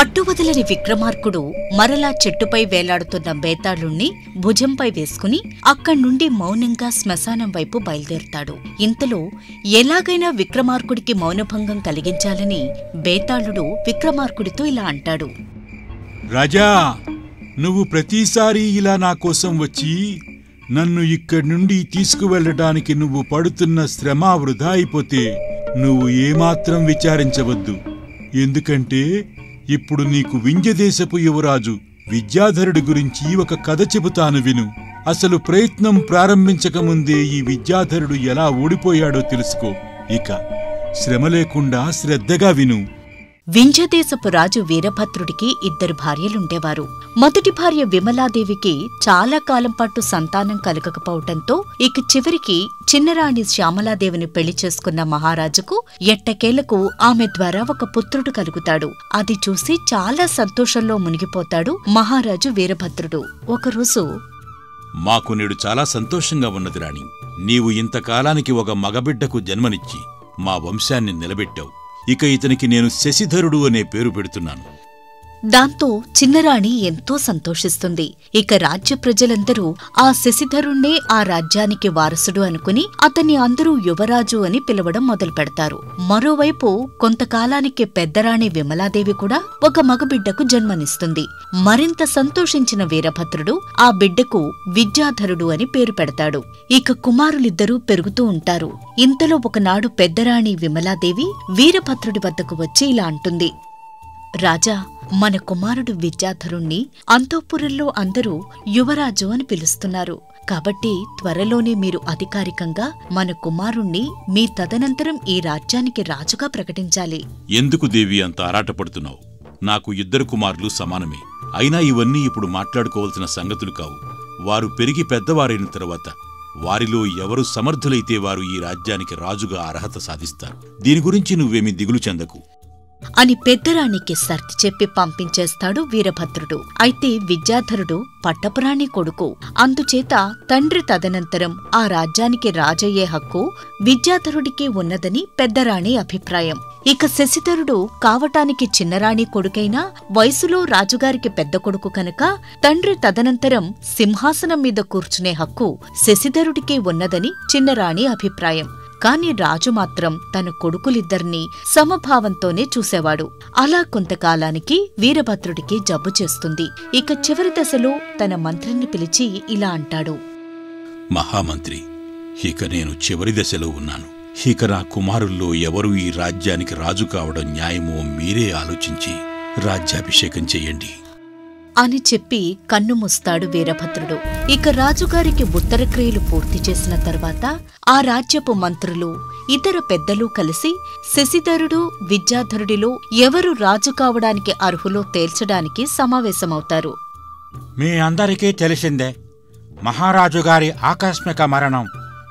పట్టువదలని విక్రమార్కుడు మరలా చెట్టుపై వేలాడుతున్న బేతాళుణ్ణి భుజంపై వేసుకుని అక్కడ్నుండి మౌనంగా శ్మశానం వైపు బయలుదేరుతాడు. ఇంతలో ఎలాగైనా విక్రమార్కుడికి మౌనభంగం కలిగించాలని బేతాళుడు విక్రమార్కుడితో ఇలా అంటాడు. రాజా నువ్వు ప్రతిసారి ఇలా నా కోసం వచ్చి నన్ను ఇక్కడి నుండి తీసుకువెళ్ళడానికి నువ్వు పడుతున్న శ్రమ వృధా అయిపోతే నువ్వు ఏమాత్రం విచారించవద్దు. ఎందుకంటే ఇప్పుడు నీకు వింజదేశపు యువరాజు విద్యాధరుడి గురించి ఒక కథ చెబుతాను విను. అసలు ప్రయత్నం ప్రారంభించకముందే ఈ విద్యాధరుడు ఎలా ఓడిపోయాడో తెలుసుకో. ఇక శ్రమ లేకుండా శ్రద్ధగా విను. వింజదేశపు రాజు వీరభద్రుడికి ఇద్దరు భార్యలుండేవారు. మొదటి భార్య విమలాదేవికి చాలా కాలం పాటు సంతానం కలగకపోవటంతో ఇక చివరికి చిన్నరాణి శ్యామలాదేవిని పెళ్ళి చేసుకున్న మహారాజుకు ఎట్టకేలకు ఆమె ద్వారా ఒక పుత్రుడు కలుగుతాడు. అది చూసి చాలా సంతోషంలో మునిగిపోతాడు మహారాజు వీరభద్రుడు. ఒకరోజు మాకు నేడు చాలా సంతోషంగా ఉన్నది రాణి. నీవు ఇంతకాలానికి ఒక మగబిడ్డకు జన్మనిచ్చి మా వంశాన్ని నిలబెట్టావు. ఇక ఇతనికి నేను శశిధరుడు అనే పేరు పెడుతున్నాను. దాంతో చిన్నరాణి ఎంతో సంతోషిస్తుంది. ఇక రాజ్య ప్రజలందరూ ఆ శశిధరుణ్ణే ఆ రాజ్యానికి వారసుడు అనుకుని అతన్ని అందరూ యువరాజు అని పిలవడం మొదలు పెడతారు మరోవైపు కొంతకాలానికి పెద్దరాణి విమలాదేవి కూడా ఒక మగబిడ్డకు జన్మనిస్తుంది. మరింత సంతోషించిన వీరభద్రుడు ఆ బిడ్డకు విద్యాధరుడు అని పేరు పెడతాడు. ఇక కుమారులిద్దరూ పెరుగుతూ ఉంటారు. ఇంతలో ఒకనాడు పెద్దరాణి విమలాదేవి వీరభద్రుడి వద్దకు వచ్చి ఇలా అంటుంది. రాజా మన కుమారుడు విద్యాధరుణ్ణి అంతఃపురంలో అందరూ యువరాజు అని పిలుస్తున్నారు. కాబట్టి త్వరలోనే మీరు అధికారికంగా మన కుమారుణ్ణి మీ తదనంతరం ఈ రాజ్యానికి రాజుగా ప్రకటించాలి. ఎందుకు దేవి అంత ఆరాటపడుతున్నావు? నాకు ఇద్దరు కుమారులు సమానమే. అయినా ఇవన్నీ ఇప్పుడు మాట్లాడుకోవాల్సిన సంగతులు కావు. వారు పెరిగి పెద్దవారైన తరువాత వారిలో ఎవరు సమర్థులైతే వారు ఈ రాజ్యానికి రాజుగా అర్హత సాధిస్తారు. దీని గురించి నువ్వేమీ దిగులు చెందకు. అని పెద్దరాణికి సర్ది చెప్పి పంపించేస్తాడు వీరభద్రుడు. అయితే విద్యాధరుడు పట్టపురాణి కొడుకు. అందుచేత తండ్రి తదనంతరం ఆ రాజ్యానికి రాజయ్యే హక్కు విద్యాధరుడికి ఉన్నదని పెద్దరాణి అభిప్రాయం. ఇక శశిధరుడు కావటానికి చిన్నరాణి కొడుకైనా వయసులో రాజుగారికి పెద్ద కొడుకు కనుక తండ్రి తదనంతరం సింహాసనం మీద కూర్చునే హక్కు శశిధరుడికి ఉన్నదని చిన్నరాణి అభిప్రాయం. కాని రాజు మాత్రం తన కొడుకులిద్దరినీ సమభావంతోనే చూసేవాడు. అలా కొంతకాలానికి వీరభద్రుడికి జబ్బు చేస్తుంది. ఇక చివరి దశలో తన మంత్రిని పిలిచి ఇలా అంటాడు. మహామంత్రి ఇక నేను చివరి దశలో ఉన్నాను. ఇక నా కుమారుల్లో ఎవరు ఈ రాజ్యానికి రాజు కావడం న్యాయమో మీరే ఆలోచించి రాజ్యాభిషేకం చెయ్యండి అని చెప్పి కన్ను మూస్తాడు వీరభద్రుడు. ఇక రాజుగారికి ఉత్తరక్రియలు పూర్తి చేసిన తర్వాత ఆ రాజ్యపు మంత్రులు ఇతర పెద్దలు కలిసి శశిధరుడు విద్యాధరుడిలో ఎవరు రాజు కావడానికి అర్హులో తేల్చడానికి సమావేశమవుతారు. మీ అందరికీ తెలిసిందే మహారాజుగారి ఆకస్మిక మరణం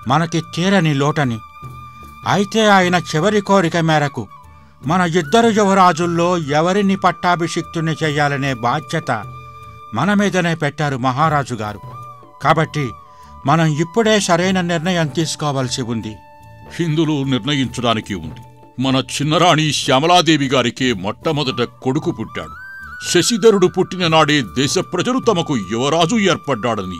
మనకి తీరని లోటని. అయితే ఆయన చివరి కోరిక మేరకు మన ఇద్దరు యువరాజుల్లో ఎవరిని పట్టాభిషిక్తుని చేయాలనే బాధ్యత మన మీదనే పెట్టారు మహారాజు గారు. కాబట్టి మనం ఇప్పుడే సరైన నిర్ణయం తీసుకోవాల్సి ఉంది. హిందులు నిర్ణయించడానికి ఉంది. మన చిన్నరాణి శ్యామలాదేవి గారికే మొట్టమొదట కొడుకు పుట్టాడు. శశిధరుడు పుట్టిన నాడే దేశ ప్రజలు తమకు యువరాజు ఏర్పడ్డాడని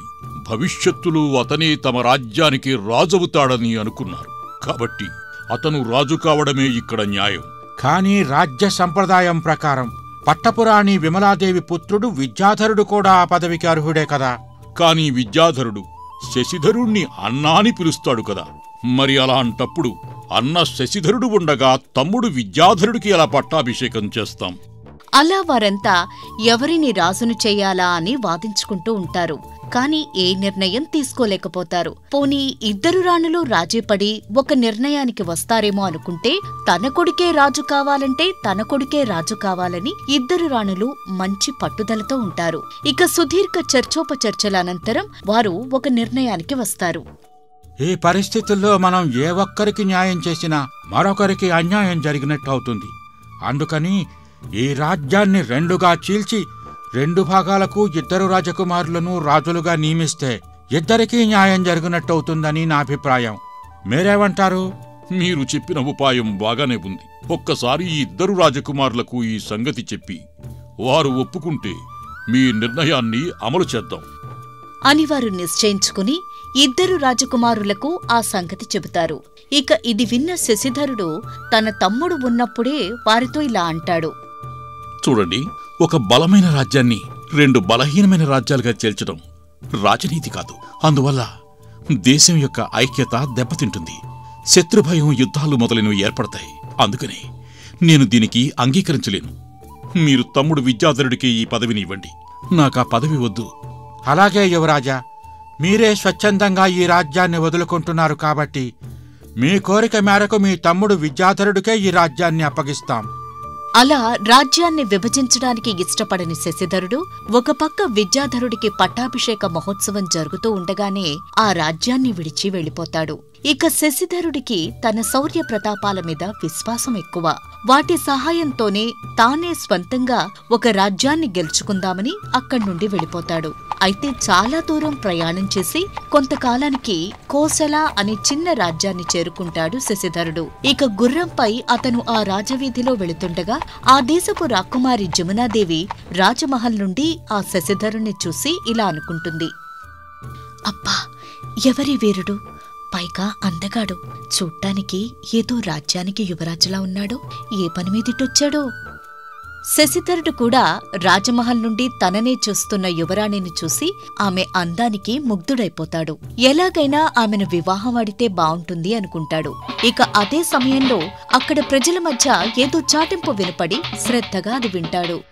భవిష్యత్తులో అతనే తమ రాజ్యానికి రాజవుతాడని అనుకున్నారు. కాబట్టి అతను రాజు కావడమే ఇక్కడ న్యాయం. కానీ రాజ్య సంప్రదాయం ప్రకారం పట్టపురాణి విమలాదేవి పుత్రుడు విద్యాధరుడు కూడా ఆ పదవికి అర్హుడే కదా. కాని విద్యాధరుడు శశిధరుణ్ణి అన్నా అని పిలుస్తాడు కదా. మరి అలాంటప్పుడు అన్న శశిధరుడు ఉండగా తమ్ముడు విద్యాధరుడికి ఎలా పట్టాభిషేకం చేస్తాం? అలా వారంతా ఎవరిని రాజును చెయ్యాలా అని వాదించుకుంటూ ఉంటారు. కానీ ఏ నిర్ణయం తీసుకోలేకపోతారు. పోనీ ఇద్దరు రాణులు రాజీపడి ఒక నిర్ణయానికి వస్తారేమో అనుకుంటే తన కొడుకే రాజు కావాలంటే తన కొడుకే రాజు కావాలని ఇద్దరు రాణులు మంచి పట్టుదలతో ఉంటారు. ఇక సుదీర్ఘ చర్చోపచర్చల అనంతరం వారు ఒక నిర్ణయానికి వస్తారు. ఈ పరిస్థితుల్లో మనం ఏ ఒక్కరికి న్యాయం చేసినా మరొకరికి అన్యాయం జరిగినట్టు అవుతుంది. అందుకని ఈ రాజ్యాన్ని రెండుగా చీల్చి రెండు భాగాలకు ఇద్దరు రాజకుమారులను రాజులుగా నియమిస్తే ఇద్దరికీ న్యాయం జరిగినట్టు అవుతుందని నా అభిప్రాయం. మీరేమంటారు? మీరు చెప్పిన ఉపాయం బాగానే ఉంది. ఒక్కసారి ఈ ఇద్దరు రాజకుమారులకు ఈ సంగతి చెప్పి వారు ఒప్పుకుంటే మీ నిర్ణయాన్ని అమలు చేద్దాం. అని వారు నిశ్చయించుకుని ఇద్దరు రాజకుమారులకు ఆ సంగతి చెబుతారు. ఇక ఇది విన్న శశిధరుడు తన తమ్ముడు ఉన్నప్పుడే వారితో ఇలా అంటాడు. చూడండి ఒక బలమైన రాజ్యాన్ని రెండు బలహీనమైన రాజ్యాలుగా చేల్చడం రాజనీతి కాదు. అందువల్ల దేశం యొక్క ఐక్యత దెబ్బతింటుంది. శత్రుభయం యుద్ధాలు మొదలైనవి ఏర్పడతాయి. అందుకనే నేను దీనికి అంగీకరించలేను. మీరు తమ్ముడు విద్యాధరుడికి ఈ పదవిని ఇవ్వండి. నాకా పదవి వద్దు. అలాగే యువరాజా మీరే స్వచ్ఛందంగా ఈ రాజ్యాన్ని వదులుకుంటున్నారు కాబట్టి మీ కోరిక మేరకు మీ తమ్ముడు విద్యాధరుడికే ఈ రాజ్యాన్ని అప్పగిస్తాం. అలా రాజ్యాన్ని విభజించడానికి ఇష్టపడని శశిధరుడు ఒకపక్క విద్యాధరుడికి పట్టాభిషేక మహోత్సవం జరుగుతూ ఉండగానే ఆ రాజ్యాన్ని విడిచి వెళ్ళిపోతాడు. ఇక శశిధరుడికి తన శౌర్య ప్రతాపాల మీద విశ్వాసం ఎక్కువ. వాటి సహాయంతోనే తానే స్వంతంగా ఒక రాజ్యాన్ని గెలుచుకుందామని అక్కడి నుండి వెళ్ళిపోతాడు. అయితే చాలా దూరం ప్రయాణం చేసి కొంతకాలానికి కోసల అనే చిన్న రాజ్యాన్ని చేరుకుంటాడు శశిధరుడు. ఇక గుర్రంపై అతను ఆ రాజవీధిలో వెళుతుండగా ఆ దేశపు రాకుమారి జమునాదేవి రాజమహల్ నుండి ఆ శశిధరుణ్ణి చూసి ఇలా అనుకుంటుంది. అబ్బా ఎవరి వీరుడు? పైగా అందగాడు. చూడ్డానికి ఏదో రాజ్యానికి యువరాజులా ఉన్నాడు. ఏ పని మీదిటొచ్చాడో? శశిధరుడు కూడా రాజమహల్ నుండి తననే చూస్తున్న యువరాణిని చూసి ఆమె అందానికి ముగ్ధుడైపోతాడు. ఎలాగైనా ఆమెను వివాహం ఆడితే బావుంటుంది అనుకుంటాడు. ఇక అదే సమయంలో అక్కడ ప్రజల మధ్య ఏదో చాటింపు వినపడి శ్రద్ధగా అది వింటాడు.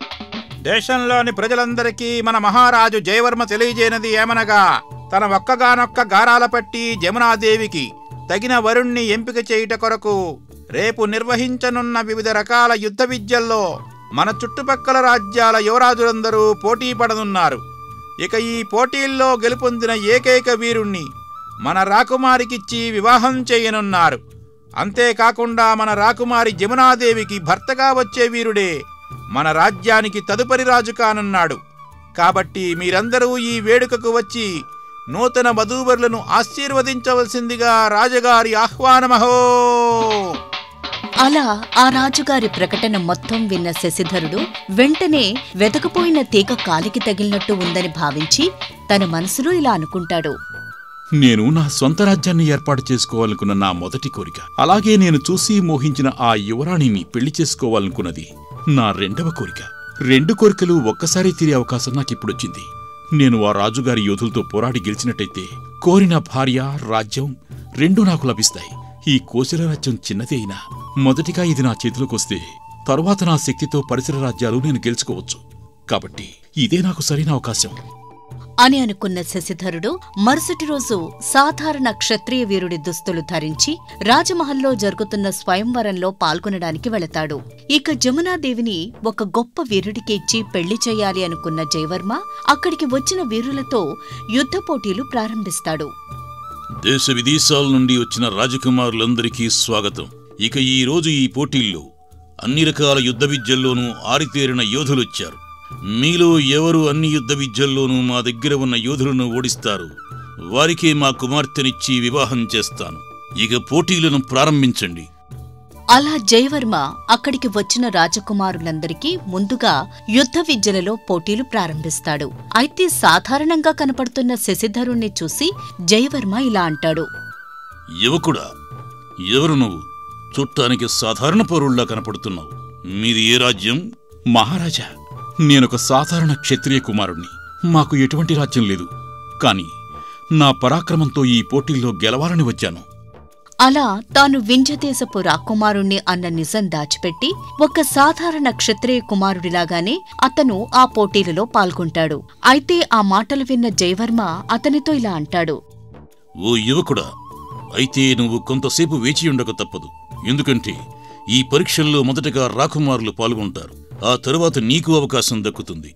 దేశంలోని ప్రజలందరికీ మన మహారాజు జయవర్మ తెలియజేయనది ఏమనగా తన ఒక్కగానొక్క గారాల పట్టి జమునాదేవికి తగిన వరుణ్ణి ఎంపిక చేయుట కొరకు రేపు నిర్వహించనున్న వివిధ రకాల యుద్ధ విద్యల్లో మన చుట్టుపక్కల రాజ్యాల యువరాజులందరూ పోటీ పడనున్నారు. ఇక ఈ పోటీల్లో గెలుపొందిన ఏకైక వీరుణ్ణి మన రాకుమారికిచ్చి వివాహం చేయనున్నారు. అంతేకాకుండా మన రాకుమారి జమునాదేవికి భర్తగా వచ్చే వీరుడే మన రాజ్యానికి తదుపరి రాజు కానున్నాడు. కాబట్టి మీరందరూ ఈ వేడుకకు వచ్చి నూతన వధూవరులను ఆశీర్వదించవలసిందిగా రాజుగారి ఆహ్వానమహో! అలా ఆ రాజుగారి ప్రకటన మొత్తం విన్న శశిధరుడు వెంటనే వెతకపోయిన తీగ కాలికి తగిలినట్టు ఉందని భావించి తన మనసులో ఇలా అనుకుంటాడు. నేను నా సొంత రాజ్యాన్ని ఏర్పాటు చేసుకోవాలనుకున్న నా మొదటి కోరిక. అలాగే నేను చూసి మోహించిన ఆ యువరాణిని పెళ్ళి చేసుకోవాలనుకున్నది నా రెండవ కోరిక. రెండు కోరికలు ఒక్కసారి తీరే అవకాశం నాకిప్పుడొచ్చింది నేను ఆ రాజుగారి యోధులతో పోరాడి గెలిచినట్టయితే కోరిన భార్య రాజ్యం రెండూ నాకు లభిస్తాయి. ఈ కోశల రాజ్యం చిన్నదే అయినా మొదటిగా ఇది నా చేతిలోకొస్తే తరువాత నా శక్తితో పరిసర రాజ్యాలు నేను గెలుచుకోవచ్చు. కాబట్టి ఇదే నాకు సరైన అవకాశం. అని అనుకున్న శశిధరుడు మరుసటి రోజు సాధారణ క్షత్రియ వీరుడి దుస్తులు ధరించి రాజమహల్లో జరుగుతున్న స్వయంవరంలో పాల్గొనడానికి వెళతాడు. ఇక జమునాదేవిని ఒక గొప్ప వీరుడికి ఇచ్చి పెళ్ళి చేయాలి అనుకున్న జయవర్మ అక్కడికి వచ్చిన వీరులతో యుద్ధ పోటీలు ప్రారంభిస్తాడు. దేశ విదేశాల నుండి వచ్చిన రాజకుమారులందరికీ స్వాగతం. ఇక ఈ రోజు ఈ పోటీల్లో అన్ని రకాల యుద్ధ విద్యల్లోనూ ఆరితేరిన యోధులొచ్చారు మీలో ఎవరు అన్ని యుద్ధ విద్యల్లోనూ మా దగ్గర ఉన్న యోధులను ఓడిస్తారు? వారికే మా కుమార్తెనిచ్చి వివాహం చేస్తాను. ఇక పోటీలను ప్రారంభించండి. అలా జయవర్మ అక్కడికి వచ్చిన రాజకుమారులందరికీ ముందుగా యుద్ధ విద్యలలో పోటీలు ప్రారంభిస్తాడు. అయితే సాధారణంగా కనపడుతున్న శశిధరుణ్ణి చూసి జయవర్మ ఇలా అంటాడు. యువకుడా ఎవరు నువ్వు? చూడటానికి సాధారణ పౌరుల్లా కనపడుతున్నావు. మీది ఏ రాజ్యం? మహారాజా నేనొక సాధారణ క్షత్రియ కుమారుణ్ణి. మాకు ఎటువంటి రాజ్యం లేదు. కాని నా పరాక్రమంతో ఈ పోటీల్లో గెలవాలని వచ్చాను. అలా తాను వింజదేశపు రాకుమారుణ్ణి అన్న నిజం దాచిపెట్టి ఒక సాధారణ క్షత్రియ కుమారుడిలాగానే అతను ఆ పోటీలలో పాల్గొంటాడు. అయితే ఆ మాటలు విన్న జయవర్మ అతనితో ఇలా అంటాడు. ఓ యువకుడా అయితే నువ్వు కొంతసేపు వేచి ఉండక తప్పదు. ఎందుకంటే ఈ పరీక్షల్లో మొదటగా రాకుమారులు పాల్గొంటారు. ఆ తరువాత నీకు అవకాశం దక్కుతుంది.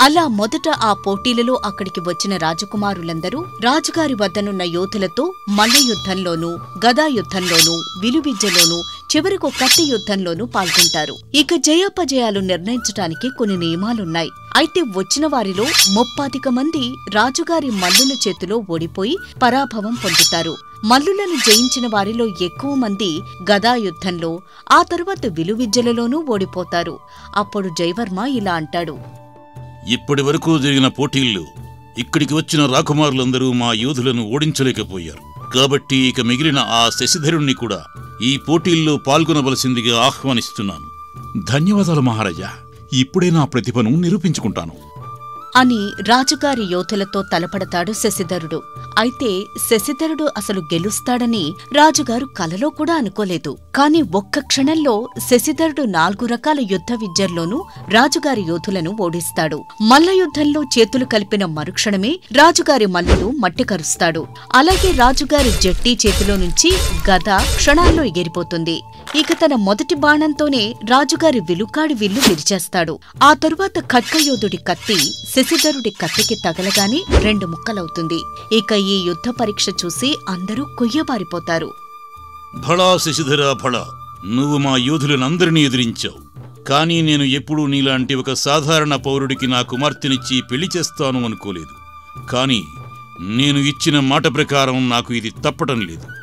అలా మొదట ఆ పోటీలలో అక్కడికి వచ్చిన రాజకుమారులందరూ రాజుగారి వద్దనున్న యోధులతో మల్ల యుద్ధంలోనూ గదా యుద్ధంలోనూ విలువిద్యలోనూ చివరకు కత్తి యుద్ధంలోనూ పాల్గొంటారు. ఇక జయాపజయాలు నిర్ణయించటానికి కొన్ని నియమాలున్నాయి. అయితే వచ్చిన వారిలో ముప్పాతిక మంది రాజుగారి మల్లుల చేతిలో ఓడిపోయి పరాభవం పొందుతారు. మల్లులను జయించిన వారిలో ఎక్కువ మంది గదా యుద్ధంలో ఆ తరువాత విలువిద్యలలోనూ ఓడిపోతారు. అప్పుడు జయవర్మ ఇలా అంటాడు. ఇప్పటి వరకు జరిగిన పోటీల్లో ఇక్కడికి వచ్చిన రాకుమారులందరూ మా యోధులను ఓడించలేకపోయారు. కాబట్టి ఇక మిగిలిన ఆ శశిధరుణ్ణి కూడా ఈ పోటీల్లో పాల్గొనవలసిందిగా ఆహ్వానిస్తున్నాను. ధన్యవాదాలు మహారాజా. ఇప్పుడే నా ప్రతిభను నిరూపించుకుంటాను. అని రాజుగారి యోధులతో తలపడతాడు శశిధరుడు. అయితే శశిధరుడు అసలు గెలుస్తాడని రాజుగారు కలలో కూడా అనుకోలేదు. కాని ఒక్క క్షణంలో శశిధరుడు నాలుగు రకాల యుద్ధ విద్యల్లోనూ రాజుగారి యోధులను ఓడిస్తాడు. మల్ల యుద్ధంలో చేతులు కలిపిన మరుక్షణమే రాజుగారి మల్లుడు మట్టి కరుస్తాడు. అలాగే రాజుగారి జట్టి చేతిలో నుంచి గద క్షణాల్లో ఎగిరిపోతుంది. ఇక తన మొదటి బాణంతోనే రాజుగారి విలుకాడి విల్లు విరిచేస్తాడు. ఆ తరువాత ఖడ్గయోధుడి కత్తి శశిధరుడి కత్తికి తగలగానే రెండు ముక్కలవుతుంది. ఇక ఈ యుద్ధ పరీక్ష చూసి అందరూ కొయ్యబారిపోతారు. భళా శశిధర భళ. నువ్వు మా యోధులనందరినీ ఎదిరించావు. కానీ నేను ఎప్పుడూ నీలాంటి ఒక సాధారణ పౌరుడికి నా కుమార్తెనిచ్చి పెళ్ళి చేస్తాను అనుకోలేదు. కానీ నేను ఇచ్చిన మాట ప్రకారం నాకు ఇది తప్పటం లేదు.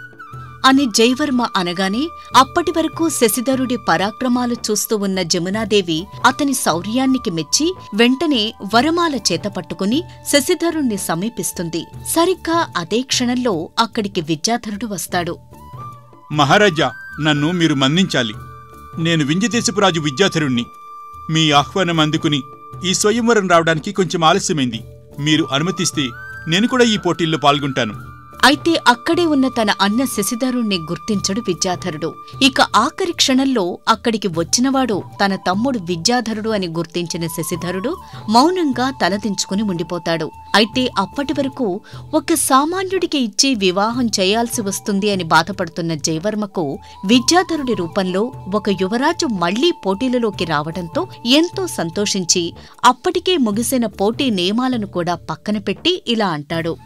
అని జయవర్మ అనగానే అప్పటి వరకు శశిధరుడి పరాక్రమాలు చూస్తూ ఉన్న జమునాదేవి అతని శౌర్యానికి మెచ్చి వెంటనే వరమాల చేత పట్టుకుని శశిధరుణ్ణి సమీపిస్తుంది. సరిగ్గా అదే క్షణంలో అక్కడికి విద్యాధరుడు వస్తాడు. మహారాజా నన్ను మీరు మన్నించాలి. నేను వింజదేశపురాజు విద్యాధరుణ్ణి. మీ ఆహ్వానం అందుకుని ఈ స్వయంవరం రావడానికి కొంచెం ఆలస్యమైంది. మీరు అనుమతిస్తే నేను కూడా ఈ పోటీల్లో పాల్గొంటాను. అయితే అక్కడే ఉన్న తన అన్న శశిధరుణ్ణి గుర్తించడు విద్యాధరుడు. ఇక ఆఖరి క్షణంలో అక్కడికి వచ్చినవాడు తన తమ్ముడు విద్యాధరుడు అని గుర్తించిన శశిధరుడు మౌనంగా తలదించుకుని ఉండిపోతాడు. అయితే అప్పటి వరకు ఒక సామాన్యుడికి ఇచ్చి వివాహం చేయాల్సి వస్తుంది అని బాధపడుతున్న జయవర్మకు విద్యాధరుడి రూపంలో ఒక యువరాజు మళ్ళీ పోటీలలోకి రావడంతో ఎంతో సంతోషించి అప్పటికే ముగిసిన పోటీ నియమాలను కూడా పక్కన పెట్టి ఇలా అంటాడు.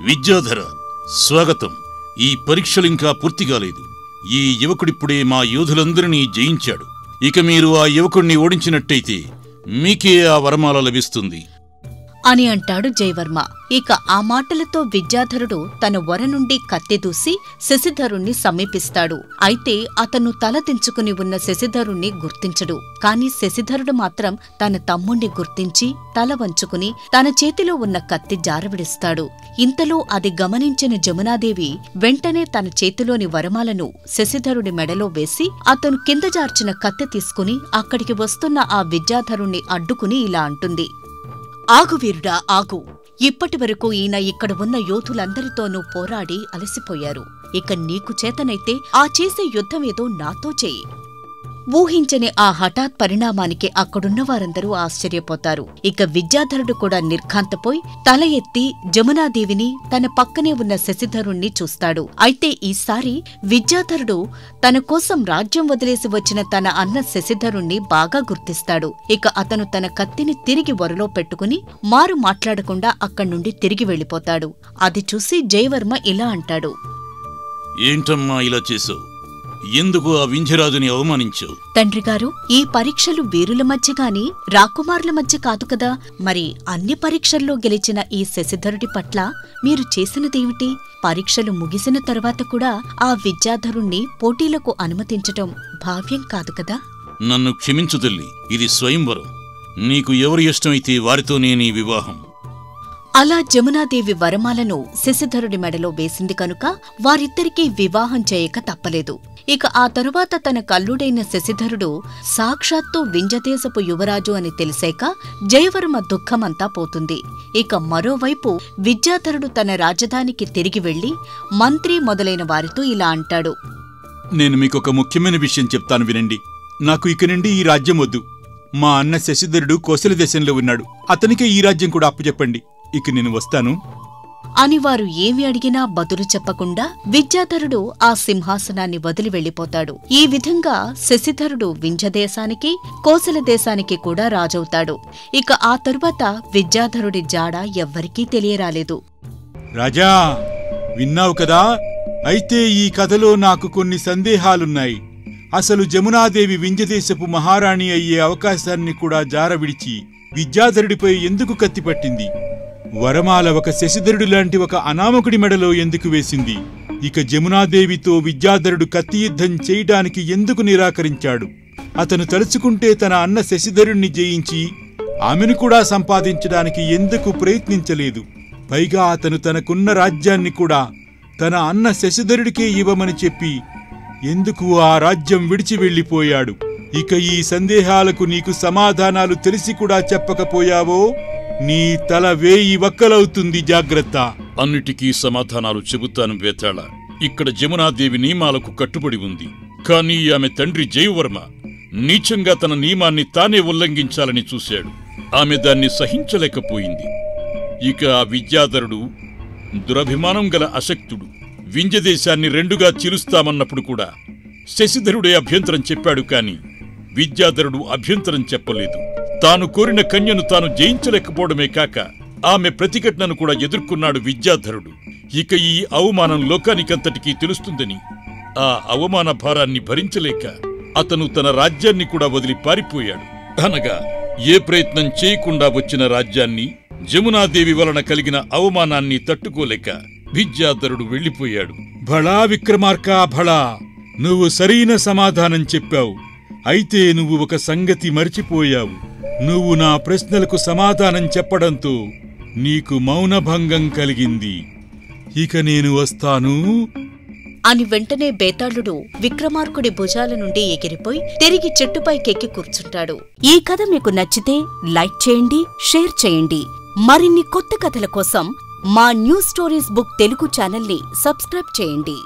విద్యాధర స్వాగతం. ఈ పరీక్షలింకా పూర్తి కాలేదు ఈ యువకుడిప్పుడే మా యోధులందరినీ జయించాడు. ఇక మీరు ఆ యువకుణ్ణి ఓడించినట్టయితే మీకే ఆ వరమాల లభిస్తుంది. అని అంటాడు జయవర్మ. ఇక ఆ మాటలతో విద్యాధరుడు తన వర నుండి కత్తిదూసి శశిధరుణ్ణి సమీపిస్తాడు. అయితే అతను తలదించుకుని ఉన్న శశిధరుణ్ణి గుర్తించడు. కాని శశిధరుడు మాత్రం తన తమ్ముణ్ణి గుర్తించి తల వంచుకుని తన చేతిలో ఉన్న కత్తి జారవిడిస్తాడు. ఇంతలో అది గమనించిన జమునాదేవి వెంటనే తన చేతిలోని వరమాలను శశిధరుడి మెడలో వేసి అతను కింద జార్చిన కత్తి తీసుకుని అక్కడికి వస్తున్న ఆ విద్యాధరుణ్ణి అడ్డుకుని ఇలా అంటుంది. ఆగు వీరుడా ఆగు. ఇప్పటి వరకు ఈయన ఇక్కడ ఉన్న యోధులందరితోనూ పోరాడి అలసిపోయారు. ఇక నీకు చేతనైతే ఆ చేసే యుద్ధమేదో నాతో చెయ్యి ఊహించని ఆ హఠాత్ పరిణామానికి అక్కడున్న వారందరూ ఆశ్చర్యపోతారు. ఇక విద్యాధరుడు కూడా నిర్ఘాంతపోయి తల ఎత్తి జమునాదేవిని తన పక్కనే ఉన్న శశిధరుణ్ణి చూస్తాడు. అయితే ఈసారి విద్యాధరుడు తన కోసం రాజ్యం వదిలేసి వచ్చిన తన అన్న శశిధరుణ్ణి బాగా గుర్తిస్తాడు. ఇక అతను తన కత్తిని తిరిగి వరలో పెట్టుకుని మారు మాట్లాడకుండా అక్కడి నుండి తిరిగి వెళ్ళిపోతాడు. అది చూసి జయవర్మ ఇలా అంటాడు. ఏంటమ్మా ఇలా చేసావు ఎందుకు ఆ వింధ్యరాజుని అవమానించావు తండ్రిగారు ఈ పరీక్షలు వీరుల మధ్య గాని రాకుమారుల మధ్య కాదు కదా? మరి అన్ని పరీక్షల్లో గెలిచిన ఈ శశిధరుడి పట్ల మీరు చేసినదేమిటి? పరీక్షలు ముగిసిన తర్వాత కూడా ఆ విద్యాధరుణ్ణి పోటీలకు అనుమతించటం భావ్యం కాదు కదా? నన్ను క్షమించు తల్లి ఇది స్వయంవరం. నీకు ఎవరు ఇష్టమైతే వారితోనే నీ వివాహం. అలా జమునాదేవి వరమాలను శశిధరుడి మెడలో వేసింది కనుక వారిద్దరికీ వివాహం చేయక తప్పలేదు. ఇక ఆ తరువాత తన కల్లుడైన శశిధరుడు సాక్షాత్తు వింజదేశపు యువరాజు అని తెలిసాక జయవర్మ దుఃఖమంతా పోతుంది. ఇక మరోవైపు విద్యాధరుడు తన రాజధానికి తిరిగి వెళ్ళి మంత్రి మొదలైన వారితో ఇలా అంటాడు. నేను మీకు ఒక ముఖ్యమైన విషయం చెప్తాను వినండి. నాకు ఇక నుండి ఈ రాజ్యం వద్దు. మా అన్న శశిధరుడు కోసల దేశంలో ఉన్నాడు. అతనికే ఈ రాజ్యం కూడా అప్పచెప్పండి. ఇక నేను వస్తాను. అని వారు ఏమి అడిగినా బదులు చెప్పకుండా విద్యాధరుడు ఆ సింహాసనాన్ని వదిలి వెళ్ళిపోతాడు ఈ విధంగా శశిధరుడు వింజదేశానికి కోసల దేశానికి కూడా రాజవుతాడు. ఇక ఆ తరువాత విద్యాధరుడి జాడ ఎవ్వరికీ తెలియరాలేదు. రాజా విన్నావు కదా? అయితే ఈ కథలో నాకు కొన్ని సందేహాలున్నాయి. అసలు జమునాదేవి వింజదేశపు మహారాణి అయ్యే అవకాశాన్ని కూడా జారవిడిచి విద్యాధరుడిపై ఎందుకు కత్తిపట్టింది వరమాల ఒక శశిధరుడు లాంటి ఒక అనామకుడి మెడలో ఎందుకు వేసింది? ఇక జమునాదేవితో విద్యాధరుడు కత్తి యుద్ధం చేయడానికి ఎందుకు నిరాకరించాడు? అతను తలుచుకుంటే తన అన్న శశిధరుణ్ణి జయించి ఆమెను కూడా సంపాదించడానికి ఎందుకు ప్రయత్నించలేదు? పైగా అతను తనకున్న రాజ్యాన్ని కూడా తన అన్న శశిధరుడికే ఇవ్వమని చెప్పి ఎందుకు ఆ రాజ్యం విడిచి వెళ్ళిపోయాడు? ఇక ఈ సందేహాలకు నీకు సమాధానాలు తెలిసి కూడా చెప్పకపోయావో? నీ తల వేయి వక్కలవుతుంది జాగ్రత్త. అన్నిటికీ సమాధానాలు చెబుతాను వేతాళ. ఇక్కడ జమునాదేవి నియమాలకు కట్టుబడి ఉంది. కానీ ఆమె తండ్రి జయవర్మ నీచంగా తన నియమాన్ని తానే ఉల్లంఘించాలని చూశాడు. ఆమె దాన్ని సహించలేకపోయింది. ఇక ఆ విద్యాధరుడు దురభిమానం గల అశక్తుడు వింజదేశాన్ని రెండుగా చీలుస్తామన్నప్పుడు కూడా శశిధరుడే అభ్యంతరం చెప్పాడు కాని విద్యాధరుడు అభ్యంతరం చెప్పలేదు. తాను కోరిన కన్యను తాను జయించలేకపోవడమే కాక ఆమె ప్రతిఘటనను కూడా ఎదుర్కొన్నాడు విద్యాధరుడు. ఇక ఈ అవమానం లోకానికంతటికీ తెలుస్తుందని ఆ అవమాన భారాన్ని భరించలేక అతను తన రాజ్యాన్ని కూడా వదిలి పారిపోయాడు. అనగా ఏ ప్రయత్నం చేయకుండా వచ్చిన రాజ్యాన్ని జమునాదేవి వలన కలిగిన అవమానాన్ని తట్టుకోలేక విద్యాధరుడు వెళ్ళిపోయాడు. భళా విక్రమార్క భళా! నువ్వు సరైన సమాధానం చెప్పావు. అయితే నువ్వు ఒక సంగతి మర్చిపోయావు. నువ్వు నా ప్రశ్నలకు సమాధానం చెప్పడంతో నీకు మౌనభంగం కలిగింది. ఇక నేను వస్తాను. అని వెంటనే బేతాళుడు విక్రమార్కుడి భుజాల నుండి ఎగిరిపోయి తిరిగి చెట్టుపైకెక్కి కూర్చుంటాడు. ఈ కథ మీకు నచ్చితే లైక్ చేయండి షేర్ చేయండి. మరిన్ని కొత్త కథల కోసం మా న్యూ స్టోరీస్ బుక్ తెలుగు ఛానల్ని సబ్స్క్రైబ్ చేయండి.